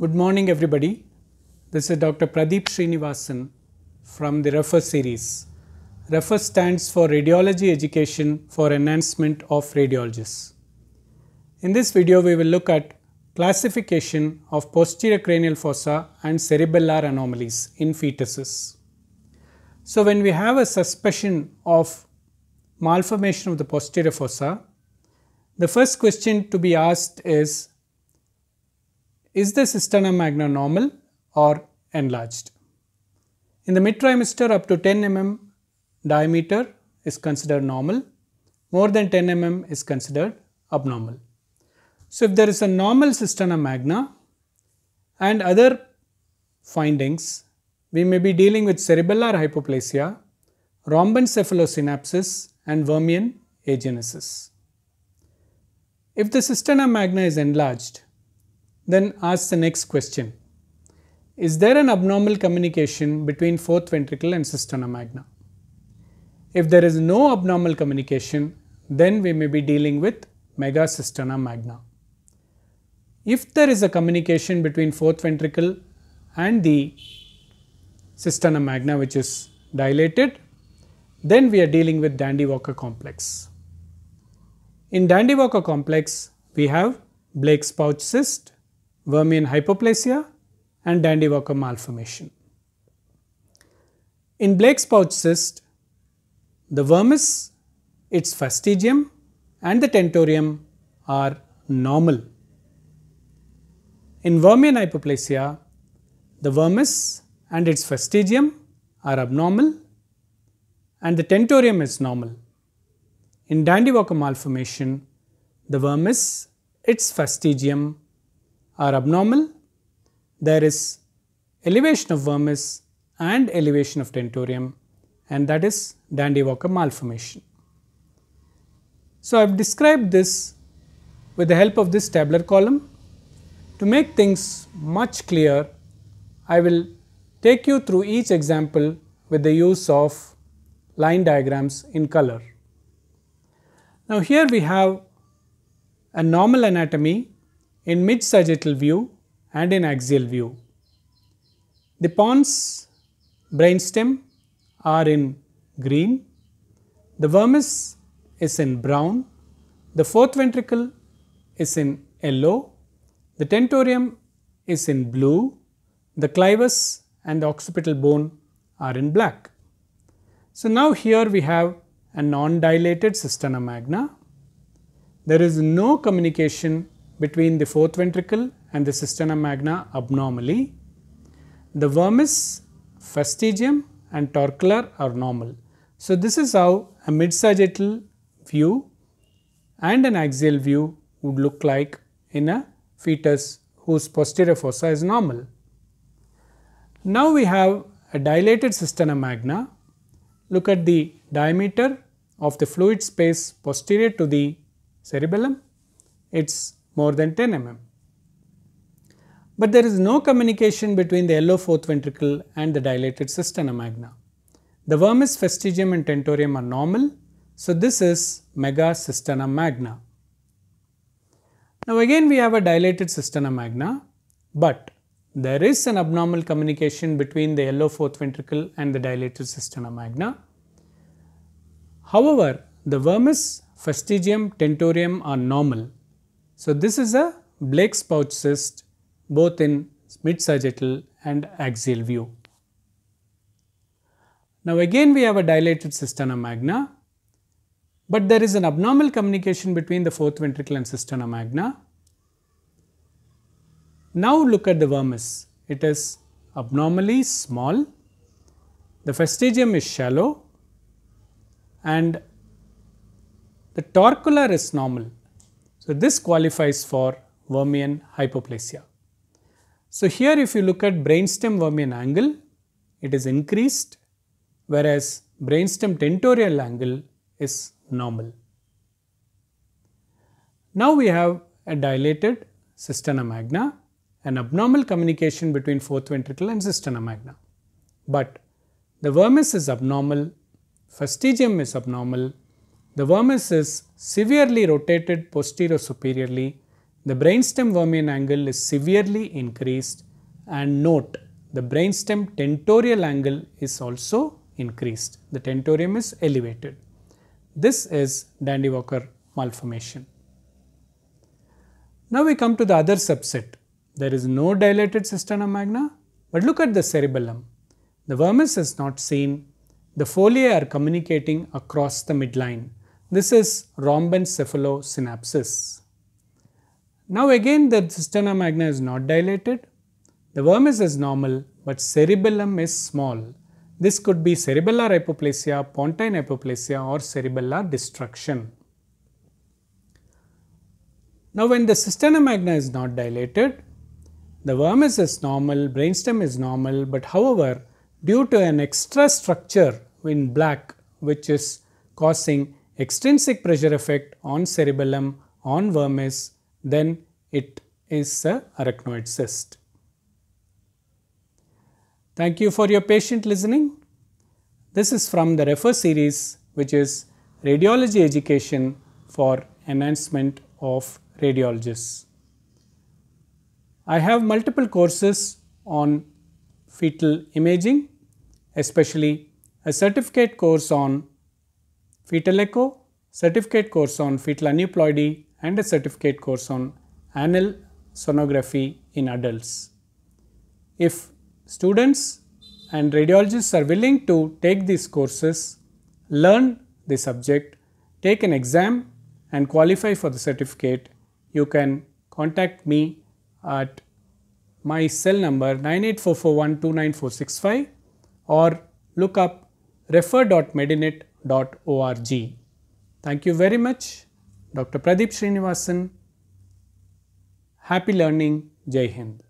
Good morning, everybody. This is Dr. Pradeep Srinivasan from the REFER series. REFER stands for Radiology Education for Enhancement of Radiologists. In this video, we will look at classification of posterior cranial fossa and cerebellar anomalies in fetuses. So, when we have a suspicion of malformation of the posterior fossa, the first question to be asked is Is the cisterna magna normal or enlarged? In the mid trimester, up to 10 mm diameter is considered normal, more than 10 mm is considered abnormal. So, if there is a normal cisterna magna and other findings, we may be dealing with cerebellar hypoplasia, rhombencephalosynapsis and vermian agenesis. If the cisterna magna is enlarged, then ask the next question. Is there an abnormal communication between fourth ventricle and cisterna magna? If there is no abnormal communication, then we may be dealing with megacisterna magna. If there is a communication between fourth ventricle and the cisterna magna which is dilated, then we are dealing with Dandy-Walker complex. In Dandy-Walker complex, we have Blake's pouch cyst, Vermian hypoplasia and Dandy-Walker malformation. In Blake's pouch cyst, the vermis, its fastigium and the tentorium are normal. In Vermian hypoplasia, the vermis and its fastigium are abnormal and the tentorium is normal. In Dandy-Walker malformation, the vermis, its fastigium are abnormal. There is elevation of vermis and elevation of tentorium and that is Dandy-Walker malformation. So, I have described this with the help of this tabular column. To make things much clearer, I will take you through each example with the use of line diagrams in color. Now, here we have a normal anatomy in mid sagittal view and in axial view. The pons brainstem are in green, the vermis is in brown, the fourth ventricle is in yellow, the tentorium is in blue, the clivus and the occipital bone are in black. So, now here we have a non-dilated cisterna magna. There is no communication between the fourth ventricle and the cisterna magna abnormally. The vermis, fastigium and torcular are normal. So, this is how a mid-sagittal view and an axial view would look like in a fetus whose posterior fossa is normal. Now, we have a dilated cisterna magna. Look at the diameter of the fluid space posterior to the cerebellum, it is more than 10 mm. But there is no communication between the yellow fourth ventricle and the dilated cisterna magna. The vermis, fastigium and tentorium are normal. So, this is megacisterna magna. Now, again we have a dilated cisterna magna, but there is an abnormal communication between the yellow fourth ventricle and the dilated cisterna magna. However, the vermis, fastigium, tentorium are normal. So, this is a Blake's pouch cyst both in mid sagittal and axial view. Now, again we have a dilated cisterna magna, but there is an abnormal communication between the fourth ventricle and cisterna magna. Now, look at the vermis, it is abnormally small, the fastigium is shallow and the torcular is normal. So, this qualifies for Vermian hypoplasia. So, here if you look at brainstem Vermian angle, it is increased whereas brainstem tentorial angle is normal. Now, we have a dilated cisterna magna, an abnormal communication between fourth ventricle and cisterna magna. But the vermis is abnormal, fastigium is abnormal, the vermis is severely rotated posterior superiorly, the brainstem Vermian angle is severely increased and note the brainstem tentorial angle is also increased. The tentorium is elevated. This is Dandy-Walker malformation. Now we come to the other subset. There is no dilated cisterna magna, but look at the cerebellum. The vermis is not seen. The foliae are communicating across the midline. This is rhombencephalosynapsis. Now again the cisterna magna is not dilated. The vermis is normal, but cerebellum is small. This could be cerebellar hypoplasia, pontine hypoplasia or cerebellar destruction. Now when the cisterna magna is not dilated, the vermis is normal, brainstem is normal, but however, due to an extra structure in black which is causing extrinsic pressure effect on cerebellum, on vermis, then it is a arachnoid cyst. Thank you for your patient listening. This is from the refer series which is radiology education for enhancement of radiologists. I have multiple courses on fetal imaging, especially a certificate course on fetal echo, certificate course on fetal aneuploidy and a certificate course on anal sonography in adults. If students and radiologists are willing to take these courses, learn the subject, take an exam and qualify for the certificate, you can contact me at my cell number 9844129465 or look up refer.medinet.org. Thank you very much. Dr. Pradeep Srinivasan. Happy learning. Jai Hind.